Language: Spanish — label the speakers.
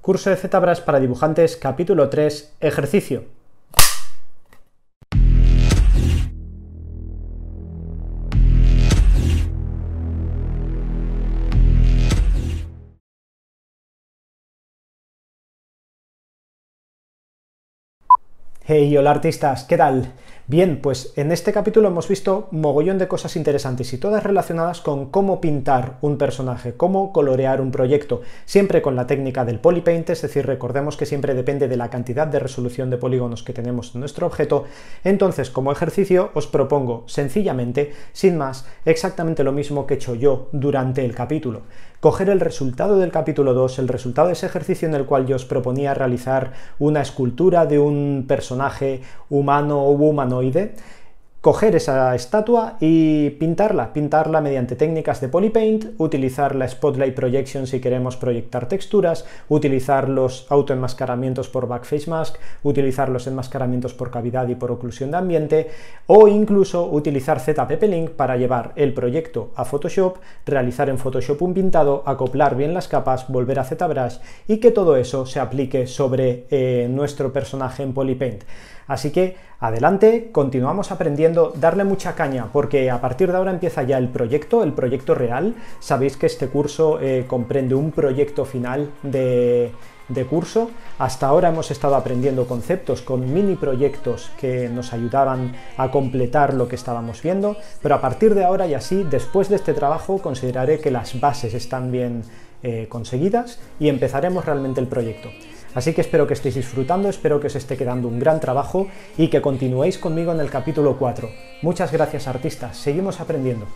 Speaker 1: Curso de ZBrush para dibujantes, capítulo 3, ejercicio. Hey, hola artistas, ¿qué tal? Bien, pues en este capítulo hemos visto mogollón de cosas interesantes y todas relacionadas con cómo pintar un personaje, cómo colorear un proyecto, siempre con la técnica del polypaint, es decir, recordemos que siempre depende de la cantidad de resolución de polígonos que tenemos en nuestro objeto, entonces como ejercicio os propongo sencillamente, sin más, exactamente lo mismo que he hecho yo durante el capítulo, coger el resultado del capítulo 2, el resultado de ese ejercicio en el cual yo os proponía realizar una escultura de un personaje humano o humano humanoide coger esa estatua y pintarla, pintarla mediante técnicas de polypaint, utilizar la Spotlight Projection si queremos proyectar texturas, utilizar los autoenmascaramientos por Backface Mask, utilizar los enmascaramientos por cavidad y por oclusión de ambiente, o incluso utilizar ZPP Link para llevar el proyecto a Photoshop, realizar en Photoshop un pintado, acoplar bien las capas, volver a ZBrush y que todo eso se aplique sobre eh, nuestro personaje en polypaint. Así que adelante, continuamos aprendiendo, darle mucha caña, porque a partir de ahora empieza ya el proyecto, el proyecto real. Sabéis que este curso eh, comprende un proyecto final de, de curso. Hasta ahora hemos estado aprendiendo conceptos con mini proyectos que nos ayudaban a completar lo que estábamos viendo, pero a partir de ahora y así, después de este trabajo, consideraré que las bases están bien eh, conseguidas y empezaremos realmente el proyecto. Así que espero que estéis disfrutando, espero que os esté quedando un gran trabajo y que continuéis conmigo en el capítulo 4. Muchas gracias artistas, seguimos aprendiendo.